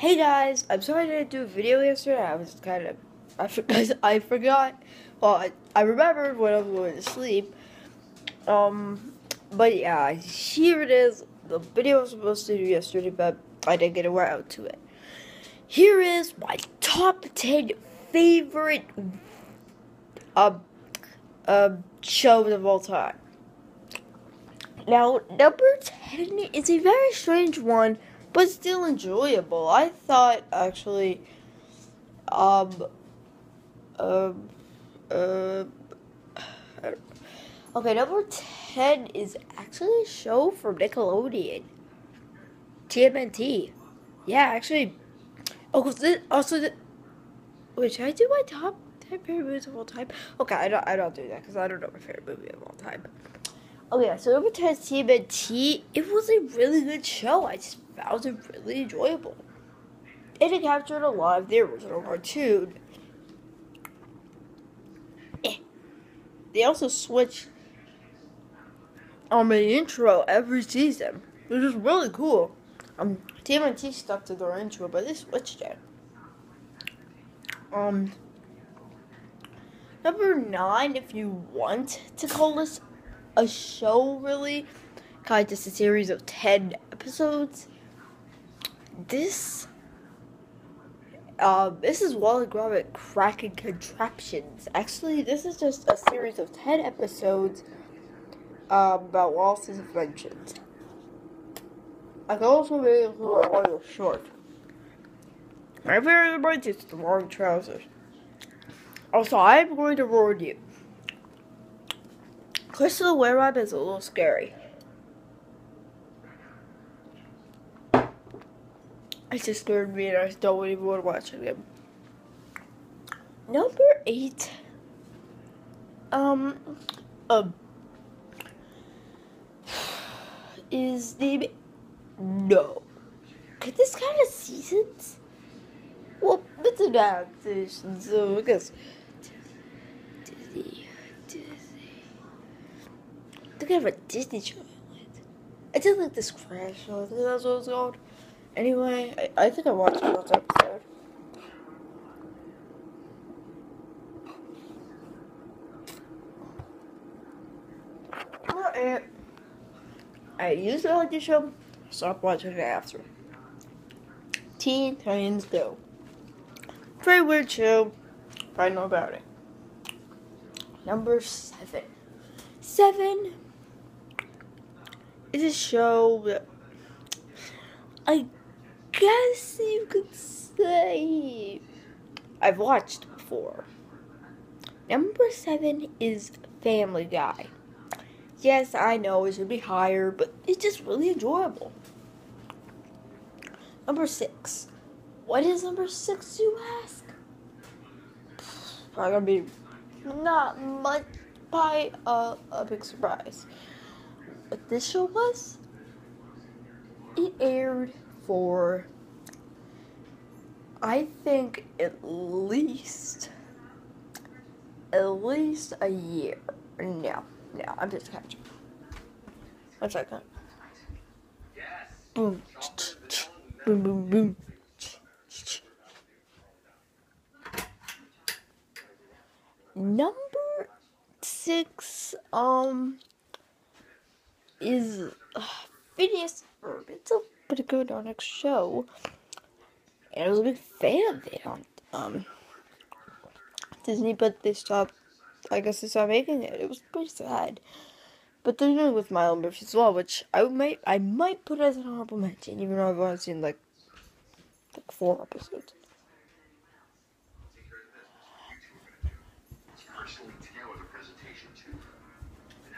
Hey guys, I'm sorry I didn't do a video yesterday. I was kind of, I forgot. I forgot. Well, I, I remembered when I was going to sleep. Um, but yeah, here it is. The video I was supposed to do yesterday, but I didn't get around to it. Here is my top ten favorite uh, uh, shows of all time. Now, number 10 is a very strange one, but still enjoyable. I thought, actually, um, um, uh, okay, number 10 is actually a show from Nickelodeon. TMNT. Yeah, actually, oh, this, also, the, should I do my top 10 favorite movies of all time? Okay, I don't, I don't do that, because I don't know my favorite movie of all time. Yeah, so number 10 is TMNT. It was a really good show. I just found it really enjoyable. And it captured a lot of the original cartoon. Eh. They also switched on the intro every season, which is really cool. Um, TMNT stuck to their intro, but they switched it. Um, number nine, if you want to call this a show, really. Kind of just a series of 10 episodes. This. Uh, this is Wally Gromit Cracking Contraptions. Actually, this is just a series of 10 episodes um, about Wallace's inventions. I can also make a little short. My favorite part is the long trousers. Also, I'm going to warn you. Crystal Were-Up is a little scary. It just scared me and I don't even want to watch it again. Number eight. Um, um, is the no. Could this kind of seasons? Well, it's an adaptation, so I guess Disney. Look at a Disney Channel. I did like this crash show. I think that's what it's called. Anyway, I, I think I watched the last episode. Well, I used to like the show. Stopped watching it after. Teen Titans Go. Very weird show. I know about it. Number seven. Seven is a show that I guess you could say I've watched before. Number seven is Family Guy. Yes, I know it should be higher, but it's just really enjoyable. Number six. What is number six, you ask? Probably gonna be not much by a, uh, a big surprise what this show was? It aired for, I think, at least, at least a year. No, no, I'm just catching. One second. Boom, boom, boom, boom. Number six, um, is uh, Phineas Ferb. It's a pretty good on next show. And I was a big fan of it on um, Disney, but they stopped. I guess they stopped making it. It was pretty sad. But they're doing with Milo Murphy as well, which I might I might put as an honorable mention, even though I've only seen like like four episodes.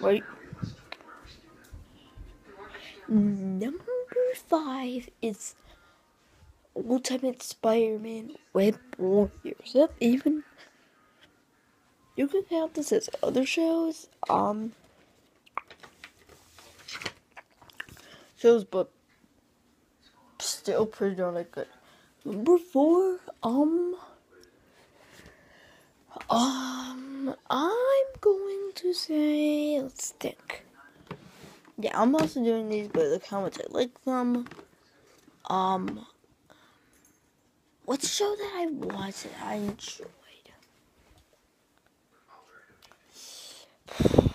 Wait. Number five is Ultimate Spider-Man Web Warriors. That even you can count this as other shows. Um, shows, but still pretty darn good. Number four, um, um, I'm going to say, let's think yeah, I'm also doing these, but look how much I like them. Um, what's a show that I watched that I enjoyed?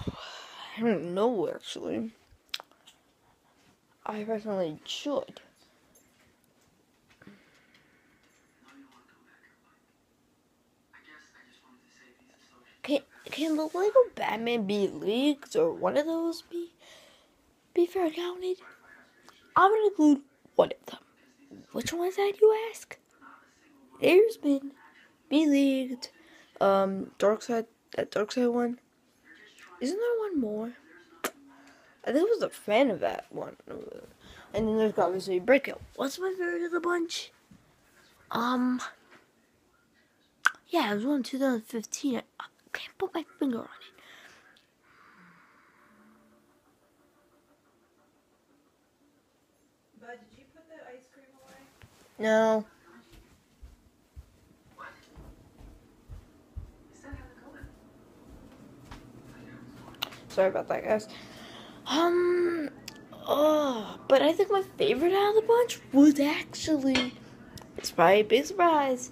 I don't know actually. I personally should. Can, can the Lego Batman Be-Leaguered or one of those be be fair counted? I'm gonna include one of them. Which one is that you ask? There's been Be-Leaguered, um, Darkseid that Darkseid one. Isn't there one more? I think I was a fan of that one. And then there's obviously Breakout. What's my favorite of the bunch? Um, yeah, it was one in 2015. I, I can't put my finger on it. Bud, did you put the ice cream away? No. Sorry about that, guys. Um, oh, but I think my favorite out of the bunch was actually, it's probably a big surprise.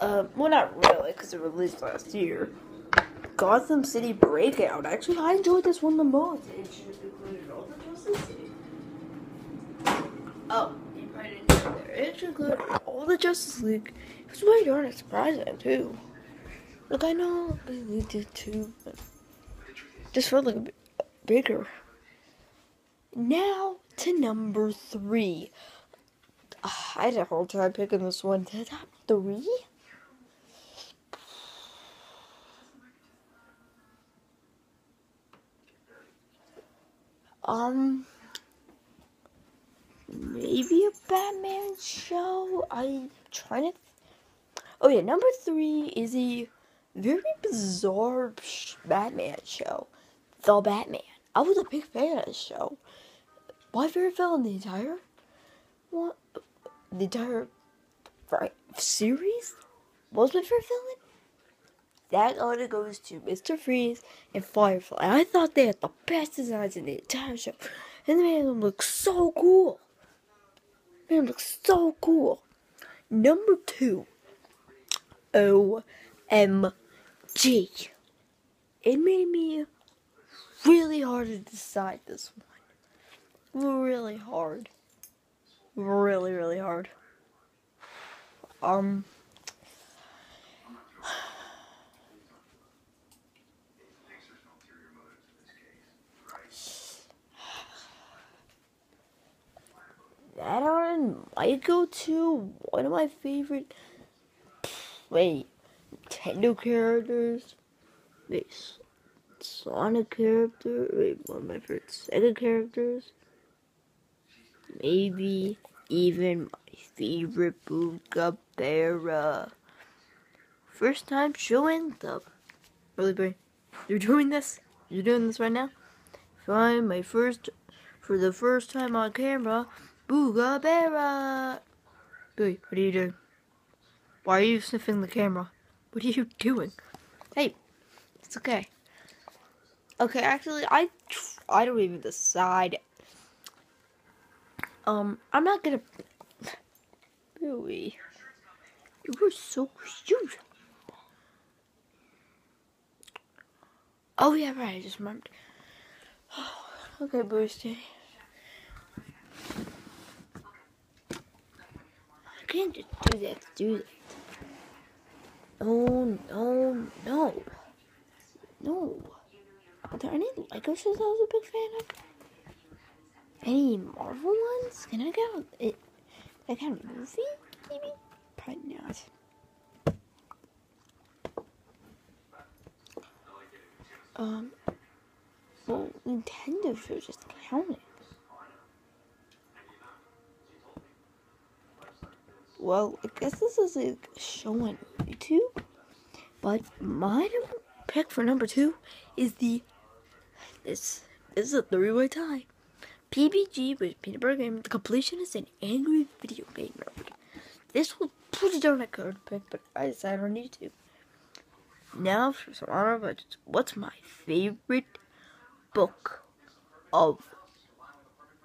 Uh, well, not really, because it released last year. Gotham City Breakout. Actually, I enjoyed this one the most. It included all the Justice City. Oh, you didn't know there. It included all the Justice League. It was way darn surprising, too. Look, I know they leaked it too, but just felt like a bit bigger. Now to number three. Uh, I had a hard time picking this one. To top three? Um, maybe a Batman show. I'm trying to. Oh yeah, number three is a very bizarre Batman show, The Batman. I was a big fan of this show. My favorite film in the entire what the entire right, series was my favorite villain. That honor goes to Mr. Freeze and Firefly. I thought they had the best designs in the entire show. And the man looks so cool. Man looks so cool. Number two. OMG. It made me really hard to decide this one. Really hard. Really, really hard. Um. That one might go to one of my favorite. Wait, Nintendo characters. Wait, Sonic character. Wait, one of my favorite Sega characters. Maybe even my favorite Boogabera. Uh, first time showing the. Really, boy, you're doing this? You're doing this right now? Fine, my first. For the first time on camera, Boogabera! Billy, what are you doing? Why are you sniffing the camera? What are you doing? Hey, it's okay. Okay, actually, I I don't even decide. Um, I'm not gonna. Billy, you were so cute. Oh yeah, right. I just remembered. okay, Boosty. I can't just do that. Do that. Oh no, no, no. Are there any Lego shows I was a big fan of? Any Marvel ones? Can I get it, like a movie? Maybe? Probably not. Um, well, Nintendo shows just counted. Well, I guess this is a show on YouTube, but my pick for number two is the this this is a three-way tie. PBG with Peanut Butter Game, the completionist and angry video game nerd. This was pretty darn a good pick, but I decided on YouTube. Now for some honor, but what's my favorite book of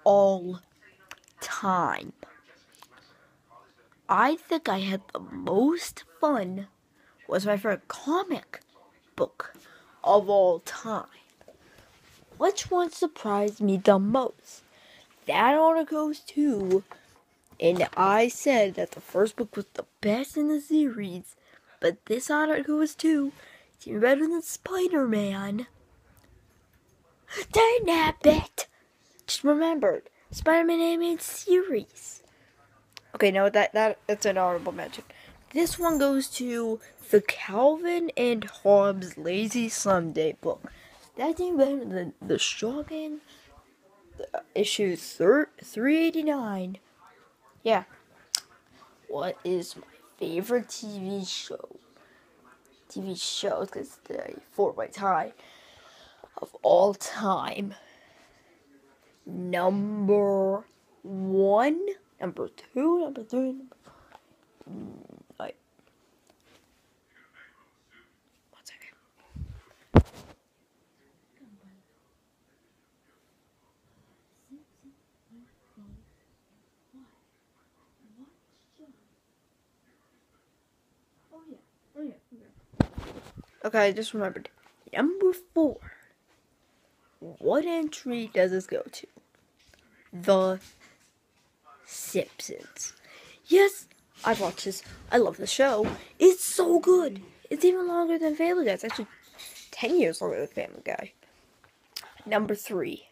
all time? I think I had the most fun was my favorite comic book of all time. Which one surprised me the most? That honor goes to, and I said that the first book was the best in the series, but this honor goes to, it's even better than Spider Man. Dang it! Just remembered, Spider Man animated series. Okay, no, that that that's an honorable mention. This one goes to the Calvin and Hobbes Lazy Sunday book. That's even the the Shocking uh, issue thir- 389. Yeah. What is my favorite TV show? TV shows, because the four by tie of all time. Number one, number two, number three, number second. Okay, I just remembered. Number four. What entry does this go to? The Simpsons. Yes, I've watched this. I love the show. It's so good. It's even longer than Family Guy. It's actually 10 years longer than Family Guy. Number three.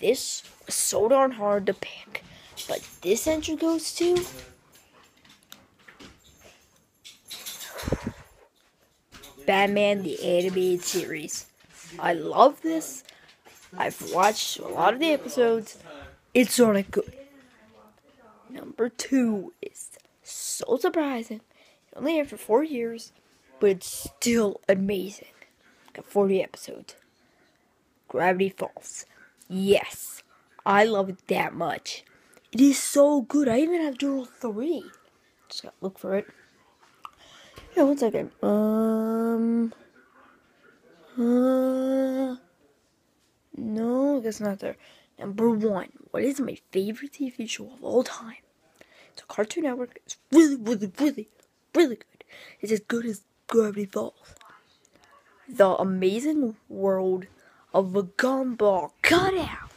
This was so darn hard to pick. But this entry goes to Batman the Animated Series. I love this. I've watched a lot of the episodes. It's of good. Number two is so surprising. It only aired for four years, but it's still amazing. Got 40 episodes. Gravity Falls. Yes, I love it that much. It is so good. I even have Journal 3. Just gotta look for it. Yeah, one second. Um. Uh, no, I guess not there. Number one. What is my favorite TV show of all time? It's a Cartoon Network. It's really, really, really, really good. It's as good as Gravity Falls. The Amazing World of a Gumball Cutout.